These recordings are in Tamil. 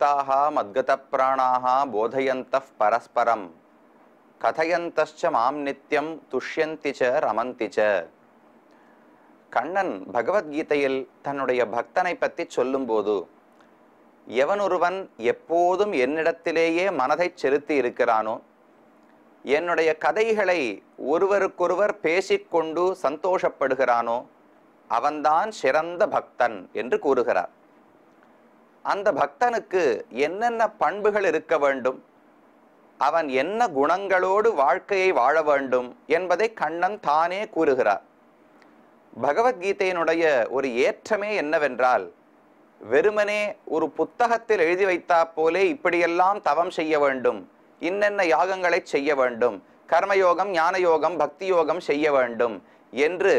மச்சித்தாக மத்கத பிராணாக பரஸ்பரம்। கதையந்தச்ச மாம் நித்யம் துஷ்யந்தி ச ரமந்தி ச। கண்ணன் பகவத்கீதையில் தன்னுடைய பக்தனை பற்றி சொல்லும்போது எவனொருவன் எப்போதும் என்னிடத்திலேயே மனதை செலுத்தி இருக்கிறானோ என்னுடைய கதைகளை ஒருவருக்கொருவர் பேசிக்கொண்டு சந்தோஷப்படுகிறானோ அவன்தான் சிறந்த பக்தன் என்று கூறுகிறார். அந்த பக்தனுக்கு என்னென்ன பண்புகள் இருக்க வேண்டும்? அவன் என்ன குணங்களோடு வாழ்க்கையை வாழ வேண்டும் என்பதை கண்ணன் தானே கூறுகிறார். பகவத்கீதையினுடைய ஒரு ஏற்றமே என்னவென்றால் வெறுமனே ஒரு புத்தகத்தில் எழுதி வைத்தா போலே இப்படியெல்லாம் தவம் செய்ய வேண்டும் இன்னென்ன யாகங்களை செய்ய வேண்டும் கர்மயோகம் ஞானயோகம் பக்தி யோகம் செய்ய வேண்டும் என்று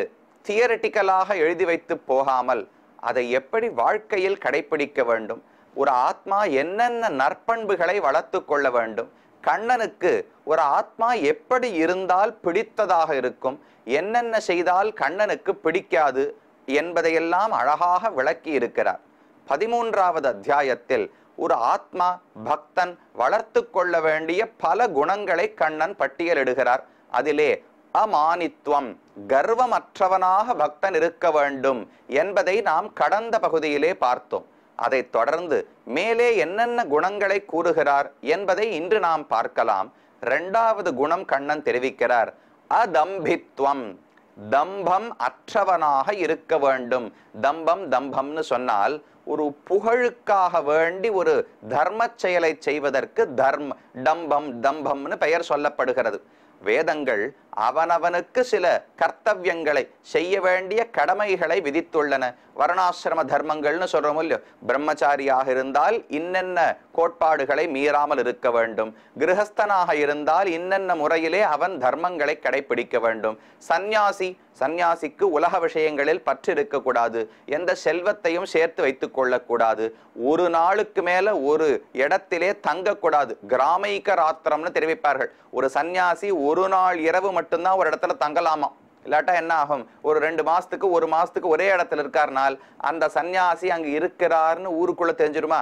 தியரட்டிக்கலாக எழுதி வைத்து போகாமல் அதை எப்படி வாழ்க்கையில் கடைபிடிக்க வேண்டும்? ஒரு ஆத்மா என்னென்ன நற்பண்புகளை வளர்த்து கொள்ள வேண்டும்? கண்ணனுக்கு ஒரு ஆத்மா எப்படி இருந்தால் பிடித்ததாக இருக்கும்? என்னென்ன செய்தால் கண்ணனுக்கு பிடிக்காது என்பதையெல்லாம் அழகாக விளக்கி இருக்கிறார். பதிமூன்றாவது அத்தியாயத்தில் ஒரு ஆத்மா பக்தன் வளர்த்து கொள்ள வேண்டிய பல குணங்களை கண்ணன் பட்டியலிடுகிறார். அதிலே அமானித்துவம் கர்வமற்றவனாக பக்தன் இருக்க வேண்டும் என்பதை நாம் கடந்த பகுதியிலே பார்த்தோம். அதைத் தொடர்ந்து மேலே என்னென்ன குணங்களை கூறுகிறார் என்பதை இன்று நாம் பார்க்கலாம். இரண்டாவது குணம் கண்ணன் தெரிவிக்கிறார். அதம்பித்வம் தம்பம் அற்றவனாக இருக்க வேண்டும். தம்பம் தம்பம்னு சொன்னால் ஒரு புகழுக்காக வேண்டி ஒரு தர்ம செயலை செய்வதற்கு தர்ம டம்பம் தம்பம்னு பெயர் சொல்லப்படுகிறது. வேதங்கள் அவனவனுக்கு சில கர்த்தவியங்களை செய்ய வேண்டிய கடமைகளை விதித்துள்ளன. வர்ணாசிரம தர்மங்கள்னு சொல்றோம் இல்லையோ? பிரம்மச்சாரியாக இருந்தால் இன்னென்ன கோட்பாடுகளை மீறாமல் இருக்க வேண்டும். கிரகஸ்தனாக இருந்தால் இன்னென்ன முறையிலே அவன் தர்மங்களை கடைபிடிக்க வேண்டும். சந்நியாசி சந்நியாசிக்கு உலக விஷயங்களில் பற்று இருக்கக்கூடாது எந்த செல்வத்தையும் சேர்த்து வைத்துக் கொள்ளக்கூடாது. ஒரு நாளுக்கு மேல ஒரு இடத்திலே தங்கக்கூடாது. கிராமைக்க ராத்திரம்னு தெரிவிப்பார்கள். ஒரு சந்நியாசி ஒரு ஒரு நாள் இரவு மட்டும்தான் ஒரு இடத்துல தங்கலாமா இல்லாட்டா என்ன ஆகும்? ஒரு ரெண்டு மாசத்துக்கு ஒரு மாசத்துக்கு ஒரே இடத்துல இருக்காருனால் அந்த சந்நியாசி அங்கே இருக்கிறார்னு ஊருக்குள்ள தெரிஞ்சிருமா?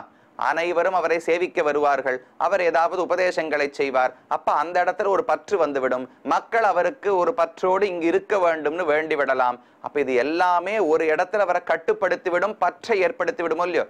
அனைவரும் அவரை சேவிக்க வருவார்கள். அவர் ஏதாவது உபதேசங்களை செய்வார். அப்ப அந்த இடத்துல ஒரு பற்று வந்துவிடும். மக்கள் அவருக்கு ஒரு பற்றோடு இங்கு இருக்க வேண்டும்னு வேண்டி விடலாம். அப்ப இது எல்லாமே ஒரு இடத்துல அவரை கட்டுப்படுத்தி விடும் பற்றை ஏற்படுத்தி விடும் இல்லையோ?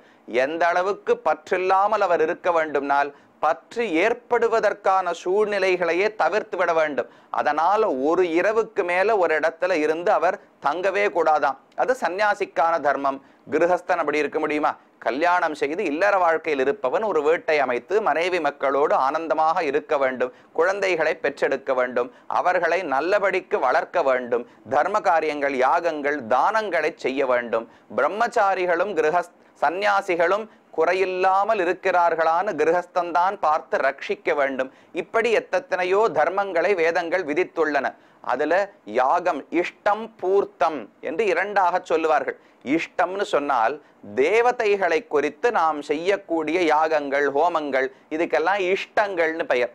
எந்த அளவுக்கு பற்றில்லாமல் அவர் இருக்க வேண்டும்னால் பற்று ஏற்படுவதற்கான சூழ்நிலைகளையே தவிர்த்து விட வேண்டும். அதனால் ஒரு இரவுக்கு மேலே ஒரு இடத்துல இருந்து அவர் தங்கவே கூடாதாம். அது சந்நியாசிக்கான தர்மம். கிரகஸ்தன் அப்படி இருக்க முடியுமா? கல்யாணம் செய்து இல்லற வாழ்க்கையில் இருப்பவன் ஒரு வீட்டை அமைத்து மனைவி மக்களோடு ஆனந்தமாக இருக்க வேண்டும். குழந்தைகளை பெற்றெடுக்க வேண்டும். அவர்களை நல்லபடிக்கு வளர்க்க வேண்டும். தர்ம காரியங்கள் யாகங்கள் தானங்களை செய்ய வேண்டும். பிரம்மச்சாரிகளும் கிரகஸ் சந்நியாசிகளும் குறையில்லாமல் இருக்கிறார்களான்னு கிரகஸ்தந்தான் பார்த்து ரட்சிக்க வேண்டும். இப்படி எத்தனையோ தர்மங்களை வேதங்கள் விதித்துள்ளன. அதுல யாகம் இஷ்டம் பூர்த்தம் என்று இரண்டாக சொல்லுவார்கள். இஷ்டம்னு சொன்னால் தேவதைகளை குறித்து நாம் செய்யக்கூடிய யாகங்கள் ஹோமங்கள் இதுக்கெல்லாம் இஷ்டங்கள்னு பெயர்.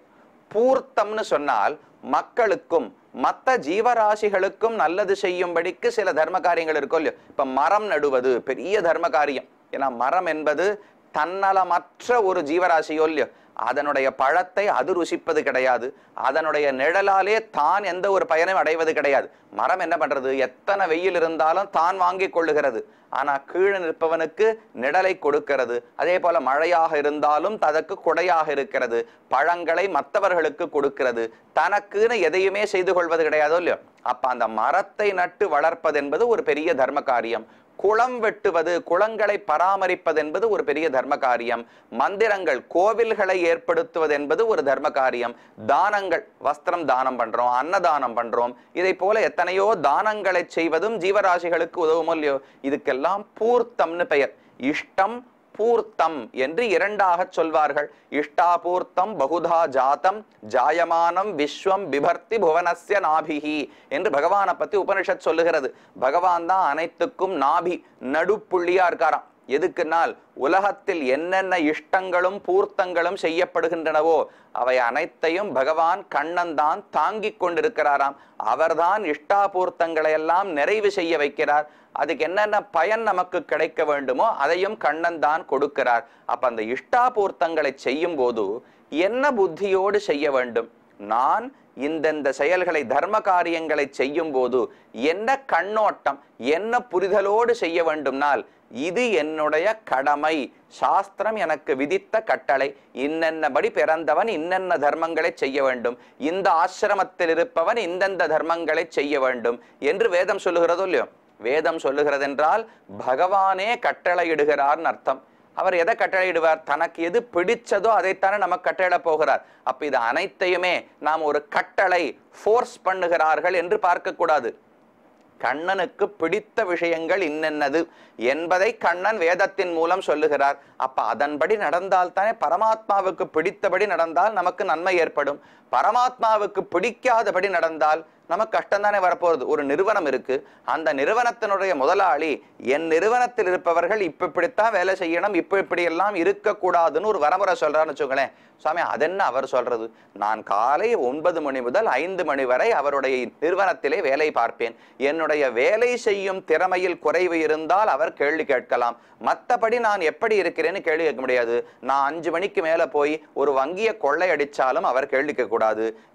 பூர்த்தம்னு சொன்னால் மக்களுக்கும் மற்ற ஜீவராசிகளுக்கும் நல்லது செய்யும்படிக்கு சில தர்ம காரியங்கள் இருக்கும் இல்லையோ. இப்ப மரம் நடுவது பெரிய தர்ம காரியம். ஏன்னா மரம் என்பது தன்னலமற்ற ஒரு ஜீவராசியோ இல்லையோ. அதனுடைய பழத்தை அது ருசிப்பது கிடையாது. அதனுடைய நிழலாலே தான் எந்த ஒரு பயனையும் அடைவது கிடையாது. மரம் என்ன பண்றது? எத்தனை வெயில் இருந்தாலும் தான் வாங்கி கொள்ளுகிறது. ஆனா கீழே நிற்பவனுக்கு நிழலை கொடுக்கிறது. அதே போல மழையாக இருந்தாலும் அதற்கு குடையாக இருக்கிறது. பழங்களை மற்றவர்களுக்கு கொடுக்கிறது. தனக்குன்னு எதையுமே செய்து கொள்வது கிடையாதோ இல்லையோ. அப்ப அந்த மரத்தை நட்டு வளர்ப்பது என்பது ஒரு பெரிய தர்ம காரியம். குளம் வெட்டுவது குளங்களை பராமரிப்பது என்பது ஒரு பெரிய தர்ம காரியம் மந்திரங்கள் கோவில்களை ஏற்படுத்துவது என்பது ஒரு தர்ம காரியம் தானங்கள் வஸ்திரம் தானம் பண்றோம் அன்னதானம் பண்றோம். இதை போல எத்தனையோ தானங்களை செய்வதும் ஜீவராசிகளுக்கு உதவும் இல்லையோ இதுக்கெல்லாம் பூர்த்தம்னு பெயர். இஷ்டம் பூர்த்தம் என்று இரண்டாக சொல்வார்கள். இஷ்டாபூர்த்தம் பகுதா ஜாத்தம் ஜாயமானம் விஸ்வம் பிபர்த்தி புவனஸ்ய நாபிகி என்று பகவானை பத்தி உபனிஷத் சொல்லுகிறது. பகவான் தான் அனைத்துக்கும் நாபி நடுப்புள்ளியா இருக்காராம். எதுக்குனால் உலகத்தில் என்னென்ன இஷ்டங்களும் பூர்த்தங்களும் செய்யப்படுகின்றனவோ அவை அனைத்தையும் பகவான் கண்ணன் தான் தாங்கிக் கொண்டிருக்கிறாராம். அவர்தான் இஷ்டாபூர்த்தங்களை எல்லாம் நிறைவு செய்ய வைக்கிறார். அதுக்கு என்னென்ன பயன் நமக்கு கிடைக்க வேண்டுமோ அதையும் கண்ணன் தான் கொடுக்கிறார். அப்ப அந்த இஷ்டாபூர்த்தங்களை செய்யும் போது என்ன புத்தியோடு செய்ய வேண்டும்? நான் இந்தந்த செயல்களை தர்ம காரியங்களை செய்யும் போது என்ன கண்ணோட்டம் என்ன புரிதலோடு செய்ய வேண்டும்னால் இது என்னுடைய கடமை. சாஸ்திரம் எனக்கு விதித்த கட்டளை. இன்னென்னபடி பிறந்தவன் இன்னென்ன தர்மங்களை செய்ய வேண்டும் இந்த ஆசிரமத்தில் இருப்பவன் இந்தந்த தர்மங்களை செய்ய வேண்டும் என்று வேதம் சொல்லுகிறதோ இல்லையோ? வேதம் சொல்லுகிறதென்றால் பகவானே கட்டளையிடுகிறார்னு அர்த்தம். அவர் எதை கட்டளையிடுவார்? தனக்கு எது பிடிச்சதோ அதைத்தானே நம்ம கட்டளையிட போகிறார். அப்ப இது அனைத்தையுமே நாம் ஒரு கட்டளை ஃபோர்ஸ் பண்ணுகிறார்கள் என்று பார்க்கக்கூடாது. கண்ணனுக்கு பிடித்த விஷயங்கள் இன்னென்னது என்பதை கண்ணன் வேதத்தின் மூலம் சொல்லுகிறார். அப்ப அதன்படி நடந்தால் தானே பரமாத்மாவுக்கு பிடித்தபடி நடந்தால் நமக்கு நன்மை ஏற்படும். பரமாத்மாவுக்கு பிடிக்காதபடி நடந்தால் நமக்கு கஷ்டம் தானே வரப்போகுது ஒரு நிறுவனம் இருக்கு. அந்த நிறுவனத்தினுடைய முதலாளி என் நிறுவனத்தில் இருப்பவர்கள் இப்ப இப்படித்தான் வேலை செய்யணும் இப்ப இப்படியெல்லாம் இருக்கக்கூடாதுன்னு ஒரு வரமுறை சொல்றான்னு வச்சுக்கோங்களேன். சுவாமி அதென்ன அவர் சொல்றது? நான் காலை ஒன்பது மணி முதல் ஐந்து மணி வரை அவருடைய நிறுவனத்திலே வேலை பார்ப்பேன். என்னுடைய வேலை செய்யும் திறமையில் குறைவு இருந்தால் அவர் கேள்வி கேட்கலாம். மற்றபடி நான் எப்படி இருக்கிறேன்னு கேள்வி கேட்க முடியாது. நான் அஞ்சு மணிக்கு மேல போய் ஒரு வங்கியை கொள்ளையடிச்சாலும் அவர் கேள்வி கேட்கக்கூடாது.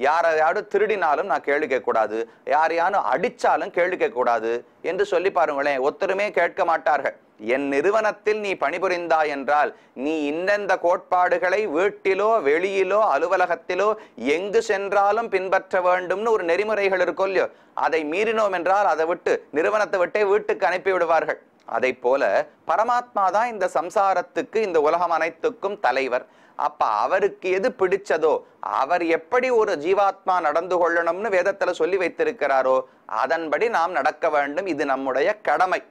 யாரையாவது திருடினாலும் நான் கேள்வி கேட்கக்கூடாது. யாரையானும் அடிச்சாலும் கேள்வி கேட்கக்கூடாது என்று சொல்லி பாருங்களேன். ஒத்தருமே கேட்க மாட்டார்கள். என் நிறுவனத்தில் நீ பணிபுரிந்தா என்றால் நீ இந்தந்த கோட்பாடுகளை வீட்டிலோ வெளியிலோ அலுவலகத்திலோ எங்கு சென்றாலும் பின்பற்ற வேண்டும்னு ஒரு நெறிமுறைகள் இருக்கும் இல்லையோ? அதை மீறினோம் என்றால் அதை விட்டு நிறுவனத்தை விட்டே வீட்டுக்கு அனுப்பி விடுவார்கள். அதை போல பரமாத்மா தான் இந்த சம்சாரத்துக்கு இந்த உலகம் அனைத்துக்கும் தலைவர். அப்ப அவருக்கு எது பிடிச்சதோ அவர் எப்படி ஒரு ஜீவாத்மா நடந்து கொள்ளணும்னு வேதத்துல சொல்லி வைத்திருக்கிறாரோ அதன்படி நாம் நடக்க வேண்டும். இது நம்முடைய கடமை.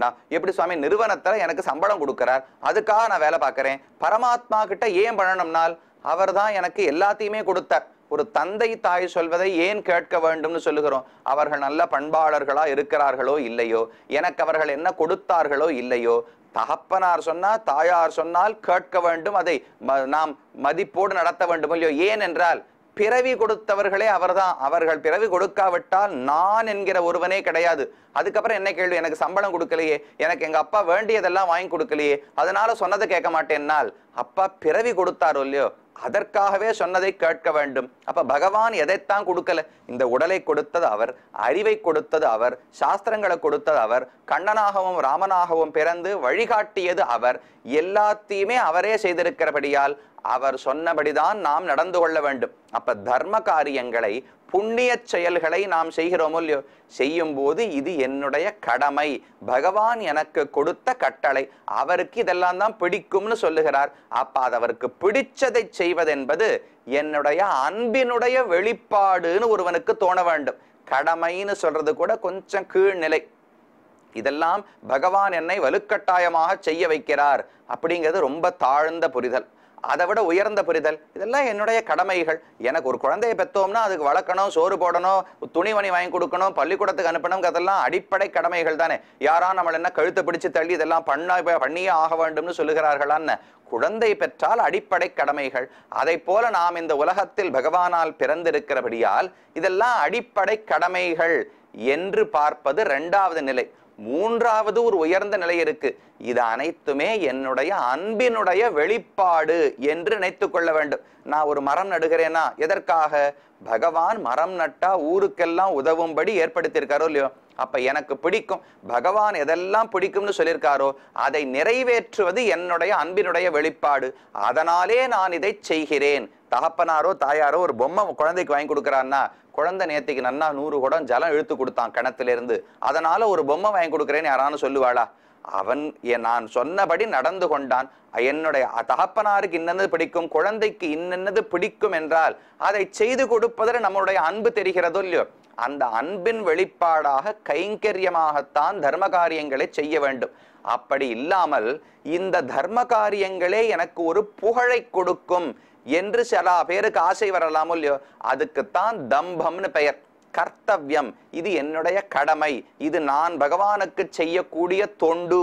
நான் எப்படி சுவாமி நிறுவனத்துல எனக்கு சம்பளம் கொடுக்கிறார் அதுக்காக நான் வேலை பார்க்கறேன். பரமாத்மா கிட்ட ஏன் பண்ணணும்னால் அவர் தான் எனக்கு எல்லாத்தையுமே கொடுத்தார். ஒரு தந்தை தாய் சொல்வதை ஏன் கேட்க வேண்டும்னு சொல்லுகிறோம்? அவர்கள் நல்ல பண்பாளர்களா இருக்கிறார்களோ இல்லையோ? எனக்கு அவர்கள் என்ன கொடுத்தார்களோ இல்லையோ? தகப்பனார் சொன்னால் தாயார் சொன்னால் கேட்க வேண்டும் அதை ம- நாம் மதிப்போடு நடத்த வேண்டும் இல்லையோ? ஏன் என்றால் பிறவி கொடுத்தவர்களே அவர்தான். அவர்கள் பிறவி கொடுக்காவிட்டால் நான் என்கிற ஒருவனே கிடையாது. அதுக்கப்புறம் என்ன கேள்வி? எனக்கு சம்பளம் கொடுக்கலையே. எனக்கு எங்க அப்பா வேண்டியதெல்லாம் வாங்கி கொடுக்கலையே. அதனால சொன்னதை கேட்க மாட்டேன்னால் அப்பா பிறவி கொடுத்தாரோ இல்லையோ? அதற்காகவே சொன்னதை கேட்க வேண்டும். அப்ப பகவான் எதைத்தான் கொடுக்கல? இந்த உடலை கொடுத்தது அவர் அறிவை கொடுத்தது அவர் சாஸ்திரங்களை கொடுத்தது அவர் கண்ணனாகவும் ராமனாகவும் பிறந்து வழிகாட்டியது அவர். எல்லாத்தையுமே அவரே செய்திருக்கிறபடியால் அவர் சொன்னபடிதான் நாம் நடந்து கொள்ள வேண்டும். அப்ப தர்ம காரியங்களை புண்ணிய செயல்களை நாம் செய்கிறோமோ இல்லையோ செய்யும் போது இது என்னுடைய கடமை. பகவான் எனக்கு கொடுத்த கட்டளை. அவருக்கு இதெல்லாம் தான் பிடிக்கும்னு சொல்லுகிறார். அப்ப அது அவருக்கு பிடிச்சதை செய்வதென்பது என்னுடைய அன்பினுடைய வெளிப்பாடுன்னு ஒருவனுக்கு தோண வேண்டும். கடமைன்னு சொல்றது கூட கொஞ்சம் கீழ்நிலை. இதெல்லாம் பகவான் என்னை வலுக்கட்டாயமாக செய்ய வைக்கிறார். அப்படிங்கிறது ரொம்ப தாழ்ந்த புரிதல். அதை விட உயர்ந்த புரிதல். இதெல்லாம் என்னுடைய கடமைகள். எனக்கு ஒரு குழந்தையை பெற்றோம்னா அதுக்கு வளர்க்கணும் சோறு போடணும் துணிமணி வாங்கி கொடுக்கணும் பள்ளிக்கூடத்துக்கு அனுப்பணும் அதெல்லாம் அடிப்படை கடமைகள் தானே. யாரா நம்மள என்ன கழுத்தை பிடிச்சு தள்ளி இதெல்லாம் பண்ண பண்ணியே ஆக வேண்டும்னு சொல்லுகிறார்களான்னு. குழந்தை பெற்றால் அடிப்படை கடமைகள். அதை போல நாம் இந்த உலகத்தில் பகவானால் பிறந்திருக்கிறபடியால் இதெல்லாம் அடிப்படை கடமைகள் என்று பார்ப்பது இரண்டாவது நிலை. மூன்றாவது ஒரு உயர்ந்த நிலை இருக்கு. இது அனைத்துமே என்னுடைய அன்பினுடைய வெளிப்பாடு என்று நினைத்துக் கொள்ள வேண்டும். நான் ஒரு மரம் நடுகிறேனா? எதற்காக? பகவான் மரம் நட்டா ஊருக்கெல்லாம் உதவும்படி ஏற்படுத்தியிருக்காரோ இல்லையோ? அப்ப எனக்கு பிடிக்கும். பகவான் எதெல்லாம் பிடிக்கும்னு சொல்லியிருக்காரோ அதை நிறைவேற்றுவது என்னுடைய அன்பினுடைய வெளிப்பாடு. அதனாலே நான் இதை செய்கிறேன். தகப்பனாரோ தாயாரோ ஒரு பொம்மை குழந்தைக்கு வாங்கி கொடுக்குறான்னா குழந்தை நேத்திக்கு நன்னா நூறு குடம் ஜலம் இழுத்து கொடுத்தான் கிணத்துலேருந்து. அதனால் அதனால ஒரு பொம்மை வாங்கி கொடுக்குறேன்னு யாரானு சொல்லுவாளா? அவன் நான் சொன்னபடி நடந்து கொண்டான். என்னுடைய தகப்பனாருக்கு இன்னென்னது பிடிக்கும் குழந்தைக்கு இன்னென்னது பிடிக்கும் என்றால் அதை செய்து கொடுப்பதில் நம்மளுடைய அன்பு தெரிகிறதோ இல்லையோ? அந்த அன்பின் வெளிப்பாடாக கைங்கரியமாகத்தான் தர்ம காரியங்களை செய்ய வேண்டும். அப்படி இல்லாமல் இந்த தர்ம காரியங்களே எனக்கு ஒரு புகழை கொடுக்கும். என்று சில பேருக்கு ஆசை வரலாமோ இல்லையோ அதுக்குத்தான் தம்பம்னு பெயர். கர்த்தவியம் இது என்னுடைய கடமை இது நான் பகவானுக்கு செய்யக்கூடிய தொண்டு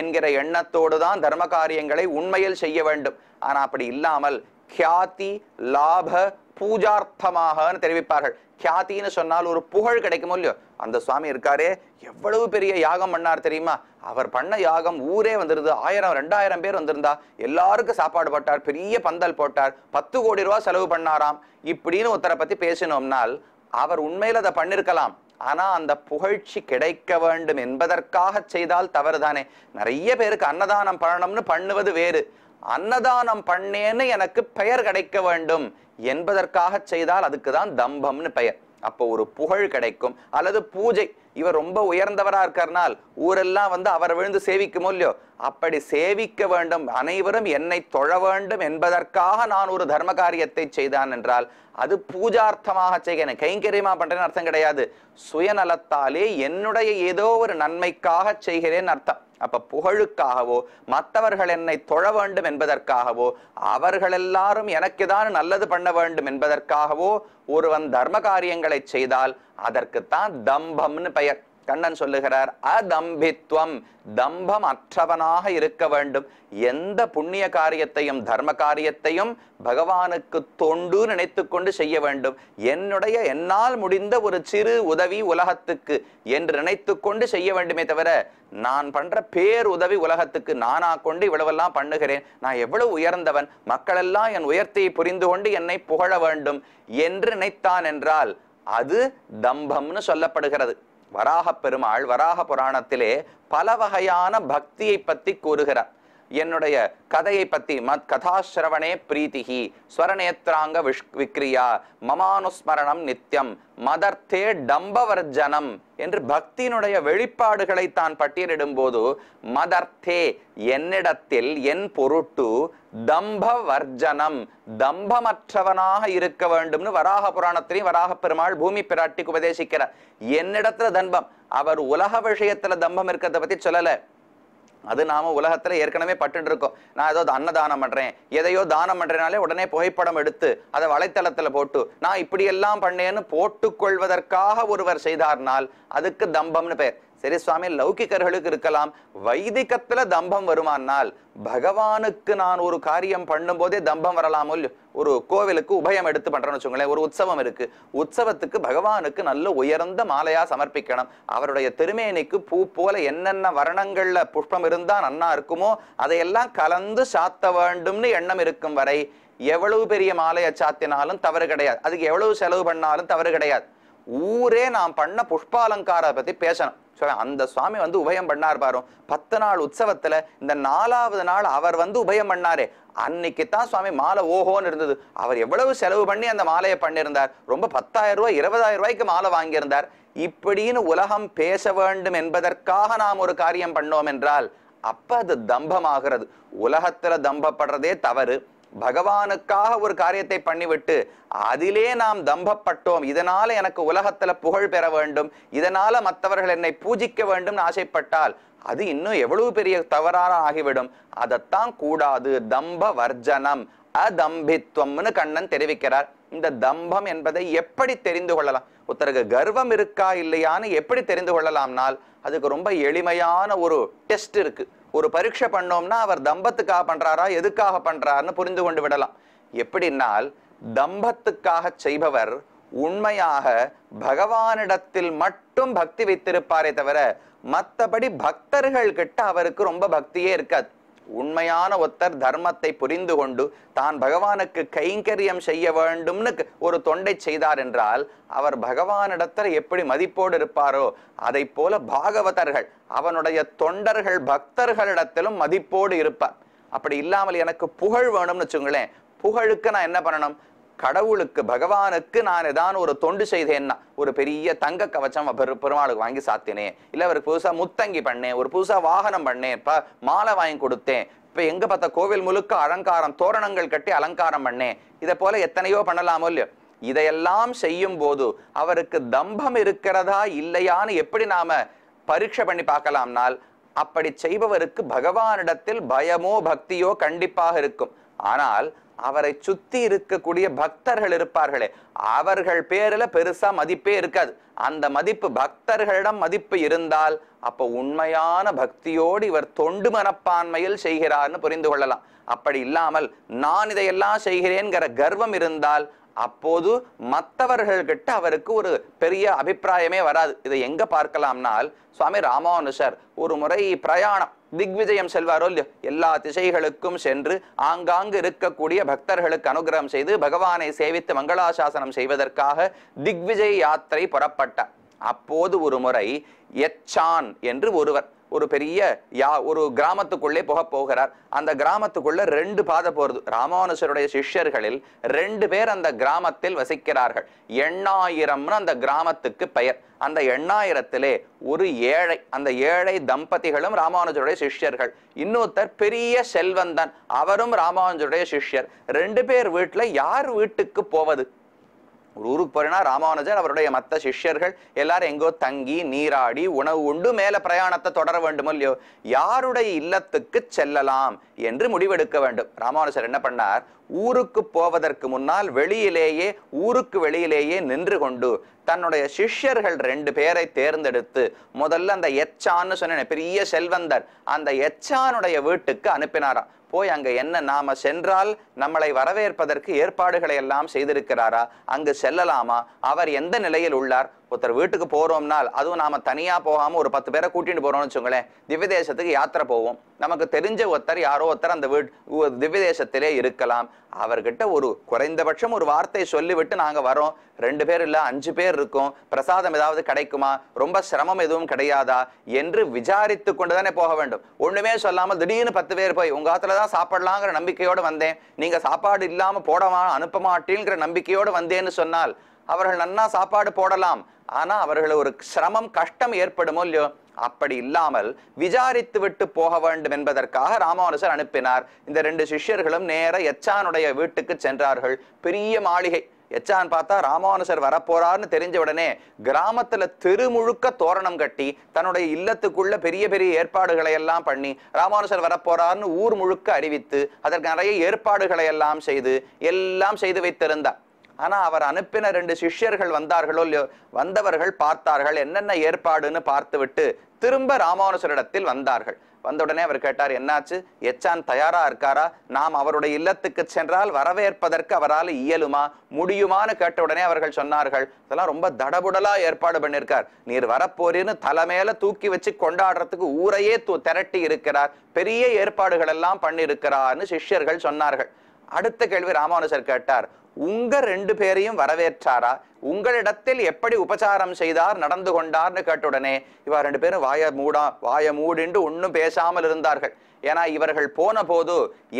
என்கிற எண்ணத்தோடு தான் தர்ம காரியங்களை உண்மையில் செய்ய வேண்டும். ஆனால் அப்படி இல்லாமல் கியாதி லாப பூஜார்த்தமாகன்னு தெரிவிப்பார்கள். கியாத்தின்னு சொன்னால் ஒரு புகழ் கிடைக்குமோ இல்லையோ? அந்த சுவாமி இருக்காரே எவ்வளவு பெரிய யாகம் பண்ணார் தெரியுமா? அவர் பண்ண யாகம் ஊரே வந்திருது ஆயிரம் ரெண்டாயிரம் பேர் வந்திருந்தா எல்லாருக்கும் சாப்பாடு போட்டார் பெரிய பந்தல் போட்டார் பத்து கோடி ரூபா செலவு பண்ணாராம். இப்படின்னு ஒருத்தரை பத்தி பேசினோம்னால் அவர் உண்மையில் அதை பண்ணிருக்கலாம். ஆனா அந்த புகழ்ச்சி கிடைக்க வேண்டும் என்பதற்காக செய்தால் தவறுதானே. நிறைய பேருக்கு அன்னதானம் பண்ணணும்னு பண்ணுவது வேறு. அன்னதானம் பண்ணேன்னு எனக்கு பெயர் கிடைக்க வேண்டும் என்பதற்காக செய்தால் அதுக்கு தான் தம்பம்னு பெயர். அப்போ ஒரு புகழ் கிடைக்கும். அல்லது பூஜை இவர் ரொம்ப உயர்ந்தவராக இருக்கிறனால் ஊரெல்லாம் வந்து அவர் விழுந்து சேவிக்குமோ இல்லையோ? அப்படி சேவிக்க வேண்டும். அனைவரும் என்னை தொழ வேண்டும் என்பதற்காக நான் ஒரு தர்ம காரியத்தை செய்தான் என்றால் அது பூஜார்த்தமாக செய்கிறேன் கைங்கரியமா பண்றேன்னு அர்த்தம் கிடையாது. சுயநலத்தாலே என்னுடைய ஏதோ ஒரு நன்மைக்காக செய்கிறேன் அர்த்தம். அப்ப புகழுக்காகவோ மற்றவர்கள் என்னை தொழ வேண்டும் என்பதற்காகவோ அவர்கள் எல்லாரும் எனக்கு தான் நல்லது பண்ண வேண்டும் என்பதற்காகவோ ஒருவன் தர்ம காரியங்களை செய்தால் அதற்குத்தான் தம்பம்னு பெயர். கண்ணன் சொல்லுகிறார் அதம்பித்வம் தம்பம் அற்றவனாக இருக்க வேண்டும். எந்த புண்ணிய காரியத்தையும் தர்ம காரியத்தையும் பகவானுக்கு தொண்டு நினைத்து கொண்டு செய்ய வேண்டும். என்னுடைய என்னால் முடிந்த ஒரு சிறு உதவி உலகத்துக்கு என்று நினைத்து கொண்டு செய்ய வேண்டுமே தவிர நான் பண்ற பேர் உதவி உலகத்துக்கு நானா கொண்டு இவ்வளவெல்லாம் பண்ணுகிறேன். நான் எவ்வளவு உயர்ந்தவன். மக்களெல்லாம் என் உயர்த்தியை புரிந்து கொண்டு என்னை புகழ வேண்டும். என்று நினைத்தான் என்றால் அது தம்பம்னு சொல்லப்படுகிறது. வராக பெருமாள் வராக புராணத்திலே பல வகையான பக்தியை பற்றி கூறுகிறார். என்னுடைய கதையை பற்றி மத் கதாசிரவணே பிரீத்திகி ஸ்வரநேத்ராங்க விஷ் விக்ரியா மமானுஸ்மரணம் நித்யம் மதர்த்தே டம்பவர்ஜனம் என்று பக்தியினுடைய வெளிப்பாடுகளை தான் பட்டியலிடும் போது மதர்த்தே என்னிடத்தில் என் பொருட்டு தம்ப வர்ஜனம் தம்பமற்றவனாக இருக்க வேண்டும்னு வராக புராணத்திலையும் வராக பெருமாள் பூமி பிராட்டிக்கு உபதேசிக்கிறார். என்னிடத்துல தன்பம். அவர் உலக விஷயத்துல தம்பம் இருக்கிறத பத்தி சொல்லல. அது நாம உலகத்துல ஏற்கனவே பட்டு இருக்கோம். நான் ஏதோ அன்னதானம் பண்றேன். எதையோ தானம் பண்றேனாலே உடனே புகைப்படம் எடுத்து அதை வலைத்தளத்துல போட்டு நான் இப்படி எல்லாம் பண்ணேன்னு போட்டுக்கொள்வதற்காக ஒருவர் செய்தார்னால் அதுக்கு தம்பம்னு பேர் சரி சுவாமி லௌகிகர்களுக்கு இருக்கலாம். வைதிகத்துல தம்பம் வருமானால் பகவானுக்கு நான் ஒரு காரியம் பண்ணும்போதே தம்பம் வரலாமோ இல்லையோ ஒரு கோவிலுக்கு உபயம் எடுத்து பண்றேன்னு வச்சுக்கோங்களேன் ஒரு உற்சவம் இருக்கு. உற்சவத்துக்கு பகவானுக்கு நல்ல உயர்ந்த மாலையா சமர்ப்பிக்கணும். அவருடைய திருமேனிக்கு பூ போல என்னென்ன வர்ணங்கள்ல புஷ்பம் இருந்தா நன்னா இருக்குமோ அதையெல்லாம் கலந்து சாத்த வேண்டும்னு எண்ணம் இருக்கும் வரை எவ்வளவு பெரிய மாலையை சாத்தினாலும் தவறு கிடையாது. அதுக்கு எவ்வளவு செலவு பண்ணாலும் தவறு கிடையாது. ஊரே நாம் பண்ண புஷ்பாலங்கார பத்தி பேசணும். So, அந்த சுவாமி வந்து உபயம் பண்ணார் பாரு. பத்து நாள் உற்சவத்துல இந்த நாலாவது நாள் அவர் வந்து உபயம் பண்ணாரே. அன்னைக்கு தான் சுவாமி மாலை ஓஹோன்னு இருந்தது. அவர் எவ்வளவு செலவு பண்ணி அந்த மாலையை பண்ணியிருந்தார்? ரொம்ப பத்தாயிரம் ரூபாய் இருபதாயிரம் ரூபாய்க்கு மாலை வாங்கியிருந்தார். இப்படின்னு உலகம் பேச வேண்டும் என்பதற்காக நாம் ஒரு காரியம் பண்ணோம் என்றால் அப்ப அது தம்பமாகிறது. உலகத்துல தம்பப்படுறதே தவறு. பகவானுக்காக ஒரு காரியத்தை பண்ணிவிட்டு அதிலே நாம் தம்பப்பட்டோம். இதனால எனக்கு உலகத்துல புகழ் பெற வேண்டும். இதனால மற்றவர்கள் என்னை பூஜிக்க வேண்டும் ஆசைப்பட்டால் அது இன்னும் எவ்வளவு பெரிய தவறான ஆகிவிடும். அதைத்தான் கூடாது. தம்ப வர்ஜனம் அதம்பித்வம்னு கண்ணன் தெரிவிக்கிறார். இந்த தம்பம் என்பதை எப்படி தெரிந்து கொள்ளலாம்? ஒருத்தருக்கு கர்வம் இருக்கா இல்லையான்னு எப்படி தெரிந்து கொள்ளலாம்னால் அதுக்கு ரொம்ப எளிமையான ஒரு டெஸ்ட் இருக்குது ஒரு பரீட்சை பண்ணோம்னா அவர் தம்பத்துக்காக பண்றாரா எதுக்காக பண்றாருன்னு புரிந்து கொண்டு விடலாம். எப்படின்னால் தம்பத்துக்காக செய்பவர் உண்மையாக பகவானிடத்தில் மட்டும் பக்தி வைத்திருப்பாரே தவிர மற்றபடி பக்தர்கள் கிட்ட அவருக்கு ரொம்ப பக்தியே இருக்காது. உண்மையான ஒத்தர் தர்மத்தை புரிந்து கொண்டு தான் பகவானுக்கு கைங்கரியம் செய்ய வேண்டும்னு ஒரு தொண்டை செய்தார் என்றால் அவர் பகவானிடத்தில் எப்படி மதிப்போடு இருப்பாரோ அதை போல பாகவதர்கள் அவனுடைய தொண்டர்கள் பக்தர்களிடத்திலும் மதிப்போடு இருப்பார். அப்படி இல்லாமல் எனக்கு புகழ் வேணும்னு வச்சுங்களேன் புகழுக்கு நான் என்ன பண்ணணும்? கடவுளுக்கு பகவானுக்கு நான் ஏதாவது ஒரு தொண்டு செய்தேன்னா ஒரு பெரிய தங்க கவச்சம் பெரு பெருமாளுக்கு வாங்கி சாத்தினேன் இல்லை அவருக்கு புதுசாக முத்தங்கி பண்ணேன் ஒரு புதுசாக வாகனம் பண்ணேன் இப்போ மாலை வாங்கி கொடுத்தேன். இப்போ எங்க பார்த்த கோவில் முழுக்க அலங்காரம் தோரணங்கள் கட்டி அலங்காரம் பண்ணேன். இதை போல எத்தனையோ பண்ணலாமோ இல்லையோ? இதையெல்லாம் செய்யும் போது அவருக்கு தம்பம் இருக்கிறதா இல்லையான்னு எப்படி நாம பரீட்சை பண்ணி பார்க்கலாம்னால் அப்படி செய்பவருக்கு பகவானிடத்தில் பயமோ பக்தியோ கண்டிப்பாக இருக்கும். ஆனால் அவரை சுத்தி இருக்கக்கூடிய பக்தர்கள் இருப்பார்களே. அவர்கள் பேர்ல பெருசா மதிப்பே இருக்காது. அந்த மதிப்பு பக்தர்களிடம் மதிப்பு இருந்தால் அப்போ உண்மையான பக்தியோடு இவர் தொண்டு மனப்பான்மையில் செய்கிறார்னு புரிந்து கொள்ளலாம். அப்படி இல்லாமல் நான் இதையெல்லாம் செய்கிறேன்கிற கர்வம் இருந்தால் அப்போது மற்றவர்கள்கிட்ட அவருக்கு ஒரு பெரிய அபிப்பிராயமே வராது. இதை எங்க பார்க்கலாம்னால் சுவாமி ராமானுஷர் ஒரு முறை பிரயாணம் திக்விஜயம் செல்வாரோ இல்லையோ? எல்லா திசைகளுக்கும் சென்று ஆங்காங்கு இருக்கக்கூடிய பக்தர்களுக்கு அனுகிரகம் செய்து பகவானை சேவித்து மங்களாசாசனம் செய்வதற்காக திக்விஜய் யாத்திரை புறப்பட்டார். அப்போது ஒரு முறை எச்சான் என்று ஒருவர் ஒரு பெரிய யா ஒரு கிராமத்துக்குள்ளே போக போகிறார். அந்த கிராமத்துக்குள்ள ரெண்டு பாதை போகிறது ராமானுஜருடைய சிஷ்யர்களில் ரெண்டு பேர் அந்த கிராமத்தில் வசிக்கிறார்கள். எண்ணாயிரம்னு அந்த கிராமத்துக்கு பெயர். அந்த எண்ணாயிரத்திலே ஒரு ஏழை அந்த ஏழை தம்பதிகளும் ராமானுஜருடைய சிஷ்யர்கள். இன்னொருத்தர் பெரிய செல்வந்தன். அவரும் ராமானுஜருடைய சிஷ்யர். ரெண்டு பேர் வீட்டுல யார் வீட்டுக்கு போவது? ஒரு ஊருக்கு போறேன்னா ராமானுஜர் அவருடைய மற்ற சிஷ்யர்கள் எல்லாரும் எங்கோ தங்கி நீராடி உணவு உண்டு மேல பிரயாணத்தை தொடர வேண்டுமோ இல்லையோ? யாருடைய இல்லத்துக்கு செல்லலாம் என்று முடிவெடுக்க வேண்டும். ராமானுஜர் என்ன பண்ணார்? ஊருக்கு போவதற்கு முன்னால் வெளியிலேயே ஊருக்கு வெளியிலேயே நின்று கொண்டு தன்னுடைய சிஷ்யர்கள் ரெண்டு பேரை தேர்ந்தெடுத்து முதல்ல அந்த எச்சான்னு சொன்ன பெரிய செல்வந்தர் அந்த எச்சானுடைய வீட்டுக்கு அனுப்பினாராம் போய் அங்க என்ன நாம சென்றால் நம்மளை வரவேற்பதற்கு ஏற்பாடுகளை எல்லாம் செய்திருக்கிறாரா? அங்கு செல்லலாமா? அவர் எந்த நிலையில் உள்ளார்? ஒருத்தர் வீட்டுக்கு போறோம்னால் அதுவும் நாம தனியா போகாம ஒரு பத்து பேரை கூட்டிட்டு போறோம்னு வச்சுங்களேன் திவ்ய தேசத்துக்கு யாத்திரை போவோம். நமக்கு தெரிஞ்ச ஒருத்தர் யாரோ ஒருத்தர் அந்த வீட் திவ்ய தேசத்திலே இருக்கலாம். அவர்கிட்ட ஒரு குறைந்தபட்சம் ஒரு வார்த்தை சொல்லிவிட்டு நாங்க வரோம். ரெண்டு பேர் இல்ல அஞ்சு பேர் இருக்கோம். பிரசாதம் ஏதாவது கிடைக்குமா? ரொம்ப சிரமம் எதுவும் கிடையாதா? என்று விசாரித்து கொண்டுதானே போக வேண்டும். ஒண்ணுமே சொல்லாம திடீர்னு பத்து பேர் போய் உங்க ஆத்துல தான் சாப்பிடலாங்கிற நம்பிக்கையோடு வந்தேன். நீங்க சாப்பாடு இல்லாம போடமா அனுப்ப மாட்டேங்கிற நம்பிக்கையோடு வந்தேன்னு சொன்னால் அவர்கள் நன்னா சாப்பாடு போடலாம். ஆனால் அவர்கள் ஒரு சிரமம் கஷ்டம் ஏற்படுமோ இல்லையோ அப்படி இல்லாமல் விசாரித்து விட்டு போக வேண்டும் என்பதற்காக ராமானுசர் அனுப்பினார். இந்த ரெண்டு சிஷ்யர்களும் நேர எச்சானுடைய வீட்டுக்கு சென்றார்கள். பெரிய மாளிகை. எச்சான் பார்த்தா ராமானுசர் வரப்போறார்னு தெரிஞ்ச உடனே கிராமத்துல தெரு முழுக்க தோரணம் கட்டி தன்னுடைய இல்லத்துக்குள்ள பெரிய பெரிய ஏற்பாடுகளை எல்லாம் பண்ணி ராமானுசர் வரப்போறார்னு ஊர் முழுக்க அறிவித்து அதற்கு நிறைய ஏற்பாடுகளை எல்லாம் செய்து எல்லாம் செய்து வைத்திருந்தார். ஆனால் அவர் அனுப்பின ரெண்டு சிஷ்யர்கள் வந்தார்களோ இல்லையோ வந்தவர்கள் பார்த்தார்கள். என்னென்ன ஏற்பாடுன்னு பார்த்துவிட்டு திரும்ப ராமானுஜரிடத்தில் வந்தார்கள். வந்தவுடனே அவர் கேட்டார் என்னாச்சு? எச்சான் தயாரா இருக்காரா? நாம் அவருடைய இல்லத்துக்கு சென்றால் வரவேற்பதற்கு அவரால் இயலுமா? முடியுமான்னு கேட்ட உடனே அவர்கள் சொன்னார்கள். இதெல்லாம் ரொம்ப தடபுடலா ஏற்பாடு பண்ணியிருக்கார் நீர் வரப்போறீன்னு தலைமையில தூக்கி வச்சு கொண்டாடுறதுக்கு ஊரையே தூ- திரட்டி இருக்கிறார். பெரிய ஏற்பாடுகள் எல்லாம் பண்ணியிருக்கிறார்னு சிஷ்யர்கள் சொன்னார்கள். அடுத்த கேள்வி ராமானுஜர் கேட்டார். உங்க ரெண்டு பேரையும் வரவேற்றாரா? உங்களிடத்தில் எப்படி உபசாரம் செய்தார் நடந்து கொண்டார்னு கேட்டுடனே இவா ரெண்டு பேரும் வாய மூடா வாய மூடிண்டு ஒன்றும் பேசாமல் இருந்தார்கள். ஏன்னா இவர்கள் போன போது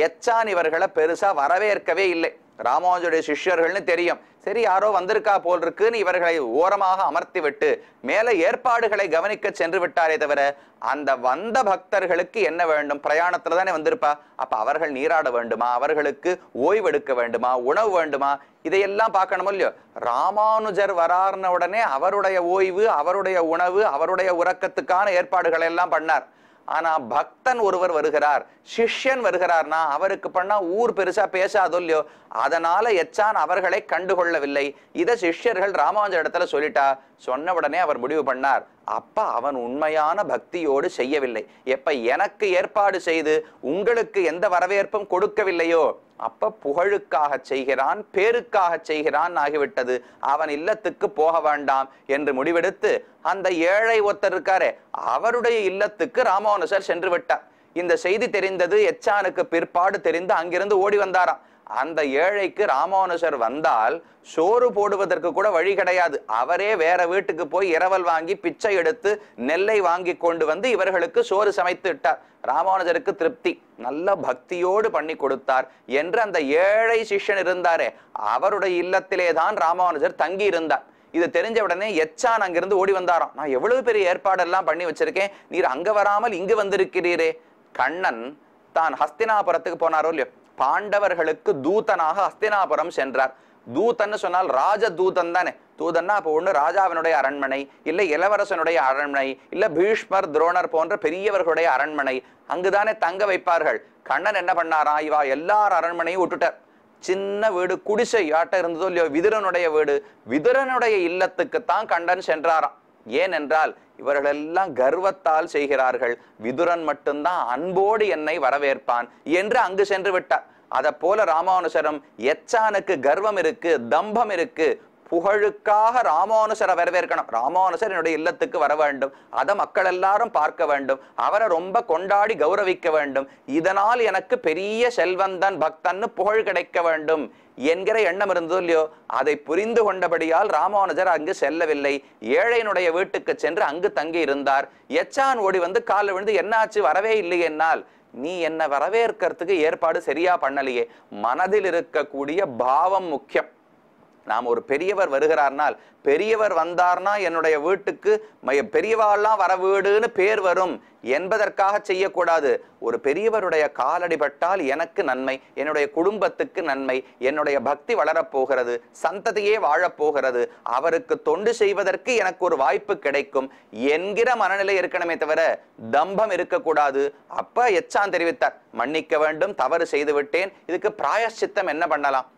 எச்சான் இவர்களை பெருசா வரவேற்கவே இல்லை. ராமானுஜருடைய சிஷ்யர்கள்னு தெரியும். சரி யாரோ வந்திருக்கா போல் இருக்குன்னு இவர்களை ஓரமாக அமர்த்தி விட்டு மேலே ஏற்பாடுகளை கவனிக்க சென்று விட்டாரே தவிர அந்த வந்த பக்தர்களுக்கு என்ன வேண்டும்? பிரயாணத்துல தானே வந்திருப்பா. அப்ப அவர்கள் நீராட வேண்டுமா? அவர்களுக்கு ஓய்வெடுக்க வேண்டுமா? உணவு வேண்டுமா? இதையெல்லாம் பார்க்கணுமோ இல்லையோ? ராமானுஜர் வரார்ன உடனே அவருடைய ஓய்வு அவருடைய உணவு அவருடைய உறக்கத்துக்கான ஏற்பாடுகளை எல்லாம் பண்ணார். ஆனா பக்தன் ஒருவர் வருகிறார் சிஷ்யன் வருகிறார்னா அவருக்கு பண்ணா ஊர் பெருசா பேசாதோ இல்லையோ? அதனால எச்சான் அவர்களை கண்டுகொள்ளவில்லை. இதை சிஷ்யர்கள் ராமானுஜர் இடத்துல சொல்லிட்டா சொன்ன உடனே அவர் முடிவு பண்ணார். அப்ப அவன் உண்மையான பக்தியோடு செய்யவில்லை. எப்ப எனக்கு ஏற்பாடு செய்து உங்களுக்கு எந்த வரவேற்பும் கொடுக்கவில்லையோ? அப்ப புகழுக்காக செய்கிறான் பேருக்காக செய்கிறான் ஆகிவிட்டது. அவன் இல்லத்துக்கு போக வேண்டாம் என்று முடிவெடுத்து அந்த ஏழை ஒருத்தர் இருக்காரே அவருடைய இல்லத்துக்கு ராமானுசர் சென்று விட்டார். இந்த செய்தி தெரிந்தது எச்சானுக்கு பிற்பாடு தெரிந்து அங்கிருந்து ஓடி வந்தாராம். அந்த ஏழைக்கு ராமானுஜர் வந்தால் சோறு போடுவதற்கு கூட வழி கிடையாது. அவரே வேற வீட்டுக்கு போய் இரவல் வாங்கி பிச்சை எடுத்து நெல்லை வாங்கி கொண்டு வந்து இவர்களுக்கு சோறு சமைத்து விட்டார். ராமானுஜருக்கு திருப்தி. நல்ல பக்தியோடு பண்ணி கொடுத்தார். என்று அந்த ஏழை சிஷ்யன் இருந்தாரே அவருடைய இல்லத்திலே தான் ராமானுஜர் தங்கி இருந்தார் இது தெரிஞ்ச உடனே எச்சான் அங்கிருந்து ஓடி வந்தாராம். நான் எவ்வளவு பெரிய ஏற்பாடெல்லாம் பண்ணி வச்சிருக்கேன். நீர் அங்க வராமல் இங்கு வந்திருக்கிறீரே. கண்ணன் தான் ஹஸ்தினாபுரத்துக்கு போனாரோ இல்லையோ? பாண்டவர்களுக்கு தூதனாக அஸ்தினாபுரம் சென்றார். தூதன்னு சொன்னால் ராஜ தூதன் தானே. தூதன்னா அப்போ ஒன்று ராஜாவினுடைய அரண்மனை இல்லை இளவரசனுடைய அரண்மனை இல்லை பீஷ்மர் துரோணர் போன்ற பெரியவர்களுடைய அரண்மனை. அங்குதானே தங்க வைப்பார்கள். கண்ணன் என்ன பண்ணாரா? இவா எல்லார் அரண்மனையும் விட்டுட்டார். சின்ன வீடு குடிசை ஆட்டம் இருந்ததோ இல்லையோ விதுரனுடைய வீடு. விதுரனுடைய இல்லத்துக்கு தான் கண்டன் சென்றாராம். ஏனென்றால் இவர்களெல்லாம் கர்வத்தால் செய்கிறார்கள். விதுரன் மட்டும்தான் அன்போடு என்னை வரவேற்பான் என்று அங்கு சென்று விட்டார். அதை போல ராமானுசரம் எச்சானுக்கு கர்வம் இருக்கு தம்பம் இருக்கு புகழுக்காக ராமானுசரை வரவேற்கணும். ராமானுசர் என்னுடைய இல்லத்துக்கு வர வேண்டும். அதை மக்கள் எல்லாரும் பார்க்க வேண்டும். அவரை ரொம்ப கொண்டாடி கௌரவிக்க வேண்டும். இதனால் எனக்கு பெரிய செல்வந்தன் பக்தன்னு புகழ் கிடைக்க வேண்டும் என்கிற எண்ணம் இருந்ததோ இல்லையோ அதை புரிந்து கொண்டபடியால் ராமானுஜர் அங்கு செல்லவில்லை. ஏழையினுடைய வீட்டுக்கு சென்று அங்கு தங்கி இருந்தார். எச்சான் ஓடி வந்து காலில் விழுந்து என்னாச்சு? வரவே இல்லை என்னால். நீ என்னை வரவேற்கிறதுக்கு ஏற்பாடு சரியா பண்ணலையே. மனதில் இருக்கக்கூடிய பாவம் முக்கியம். நாம் ஒரு பெரியவர் வருகிறார்னால் பெரியவர் வந்தார்னா என்னுடைய வீட்டுக்கு பெரியவாள்லாம் வர வீடுன்னு பேர் வரும். என்பதற்காக செய்யக்கூடாது. ஒரு பெரியவருடைய காலடிபட்டால் எனக்கு நன்மை என்னுடைய குடும்பத்துக்கு நன்மை என்னுடைய பக்தி வளரப்போகிறது சந்ததியே வாழப்போகிறது அவருக்கு தொண்டு செய்வதற்கு எனக்கு ஒரு வாய்ப்பு கிடைக்கும் என்கிற மனநிலை இருக்கணுமே தவிர தம்பம் இருக்கக்கூடாது. அப்ப எச்சான் தெரிவித்தார் மன்னிக்க வேண்டும் தவறு செய்து விட்டேன். இதுக்கு பிராயஷ்சித்தம் என்ன பண்ணலாம்?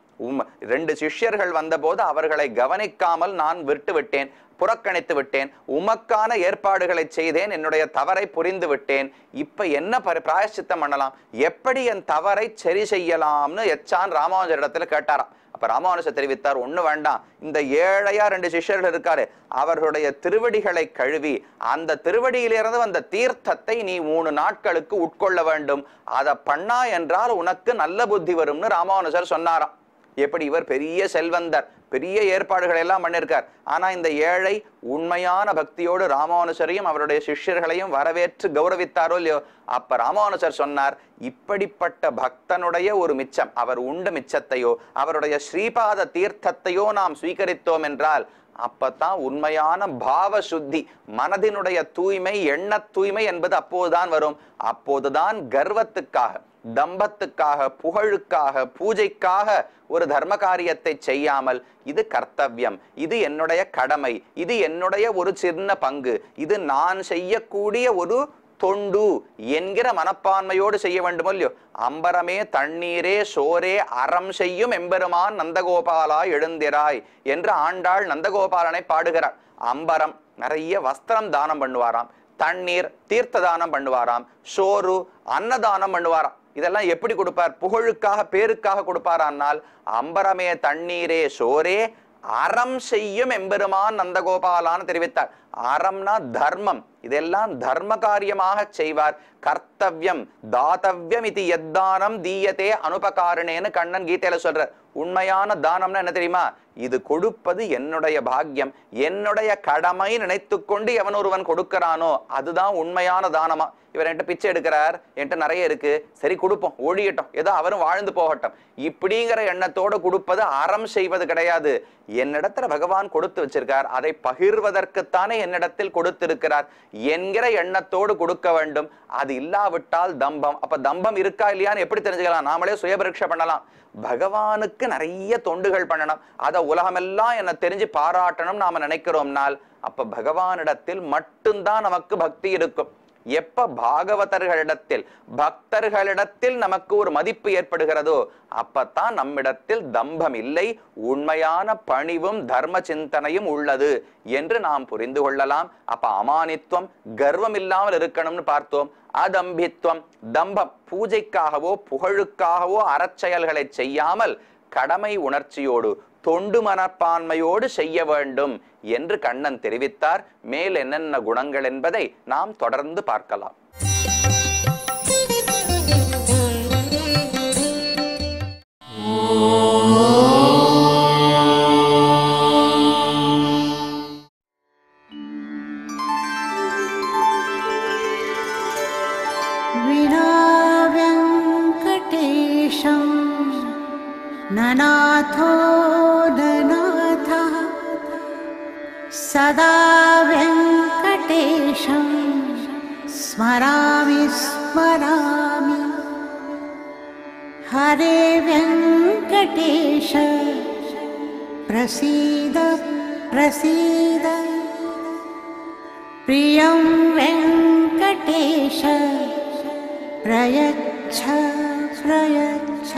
ரெண்டு சிஷ்யர்கள் வந்தபோது அவர்களை கவனிக்காமல் நான் விட்டு விட்டேன் புறக்கணித்து விட்டேன் உமக்கான ஏற்பாடுகளை செய்தேன் என்னுடைய தவறை புரிந்து விட்டேன். இப்ப என்ன பரி- பிராயசித்தம் பண்ணலாம்? எப்படி என் தவறை சரி செய்யலாம்னு எச்சான் ராமானுஜரிடத்துல கேட்டாராம். அப்ப ராமானுஜர் தெரிவித்தார் ஒண்ணு வேண்டாம் இந்த ஏழையா ரெண்டு சிஷ்யர்கள் இருக்காரு அவர்களுடைய திருவடிகளை கழுவி அந்த திருவடியிலிருந்து வந்த தீர்த்தத்தை நீ மூணு நாட்களுக்கு உட்கொள்ள வேண்டும். அதை பண்ணா என்றால் உனக்கு நல்ல புத்தி வரும்னு ராமானுஜர் சொன்னாராம். எப்படி இவர் பெரிய செல்வந்தர் பெரிய ஏற்பாடுகளை எல்லாம் பண்ணியிருக்கார் ஆனா இந்த ஏழை உண்மையான பக்தியோடு ராமானுசரையும் அவருடைய சிஷ்யர்களையும் வரவேற்று கௌரவித்தாரோ இல்லையோ? அப்ப ராமானுசர் சொன்னார் இப்படிப்பட்ட பக்தனுடைய ஒரு மிச்சம் அவர் உண்ட மிச்சத்தையோ அவருடைய ஸ்ரீபாத தீர்த்தத்தையோ நாம் ஸ்வீகரித்தோம் என்றால் அப்பதான் உண்மையான பாவ சுத்தி மனதினுடைய தூய்மை எண்ண தூய்மை என்பது அப்போதுதான் வரும். அப்போதுதான் கர்வத்துக்காக. தம்பத்துக்காக புகழுக்காக பூஜைக்காக ஒரு தர்ம காரியத்தை செய்யாமல் இது கர்த்தவியம். இது என்னுடைய கடமை. இது என்னுடைய ஒரு சின்ன பங்கு. இது நான் செய்யக்கூடிய ஒரு தொண்டு என்கிற மனப்பான்மையோடு செய்ய வேண்டுமோ இல்லையோ? அம்பரமே தண்ணீரே சோரே அறம் செய்யும் எம்பெருமான் நந்தகோபாலா எழுந்திராய் என்று ஆண்டாள் நந்தகோபாலனை பாடுகிறார் அம்பரம் நிறைய வஸ்திரம் தானம் பண்ணுவாராம். தண்ணீர் தீர்த்த தானம் பண்ணுவாராம். சோறு அன்னதானம் பண்ணுவாராம். இதெல்லாம் எப்படி கொடுப்பார்? புகழுக்காக பேருக்காக கொடுப்பாரானால் அம்பரமே தண்ணீரே சோரே அறம் செய்யும் எம்பெருமான் நந்தகோபாலான்னு தெரிவித்தார். அறம்னா தர்மம். இதெல்லாம் தர்ம காரியமாக செய்வார். கர்த்தவ்யம் தாத்தவ்யம் இது எத்தானம் தீயத்தே அனுபகாரணேன்னு கண்ணன் கீதையில சொல்றார். உண்மையான தானம்னா என்ன தெரியுமா? இது கொடுப்பது என்னுடைய பாக்கியம். என்னுடைய கடமை நினைத்து கொண்டு எவன் ஒருவன் கொடுக்கிறானோ அதுதான் உண்மையான தானமா? இவர் என்கிட்ட பிச்சை எடுக்கிறார் என்கிட்ட நிறைய இருக்கு. சரி கொடுப்போம். ஒழியட்டும். ஏதோ அவரும் வாழ்ந்து போகட்டும். இப்படிங்கிற எண்ணத்தோடு கொடுப்பது அறம் செய்வது கிடையாது. என்னிடத்துல பகவான் கொடுத்து வச்சிருக்கார். அதை பகிர்வதற்குத்தானே என்னிடத்தில் கொடுத்திருக்கிறார். என்கிற எண்ணத்தோடு கொடுக்க வேண்டும். அது இல்லாவிட்டால் தம்பம். அப்ப தம்பம் இருக்கா இல்லையான்னு எப்படி தெரிஞ்சுக்கலாம்? நாமளே சுயபரீட்சை பண்ணலாம். பகவானுக்கு நிறைய தொண்டுகள் பண்ணணும். அதை உலகமெல்லாம் என்ன தெரிஞ்சு பாராட்டணும் நாம நினைக்கிறோம்னால் அப்ப பகவானிடத்தில் மட்டும்தான் நமக்கு பக்தி இருக்கும். எப்ப பாகவதர்களிடத்தில் பக்தர்களிடத்தில் நமக்கு ஒரு மதிப்பு ஏற்படுகிறதோ அப்பத்தான் நம்மிடத்தில் தம்பம் இல்லை உண்மையான பணிவும் தர்ம சிந்தனையும் உள்ளது என்று நாம் புரிந்து கொள்ளலாம். அப்ப அமானித்துவம் கர்வம் இல்லாமல் இருக்கணும்னு பார்த்தோம். அதம்பித்துவம் தம்பம் பூஜைக்காகவோ புகழுக்காகவோ அறச்செயல்களை செய்யாமல் கடமை உணர்ச்சியோடு தொண்டு மனப்பான்மையோடு செய்ய வேண்டும் என்று கண்ணன் தெரிவித்தார். மேல் என்னென்ன குணங்கள் என்பதை நாம் தொடர்ந்து பார்க்கலாம். वेङ्कटेश प्रयच्छ प्रयच्छ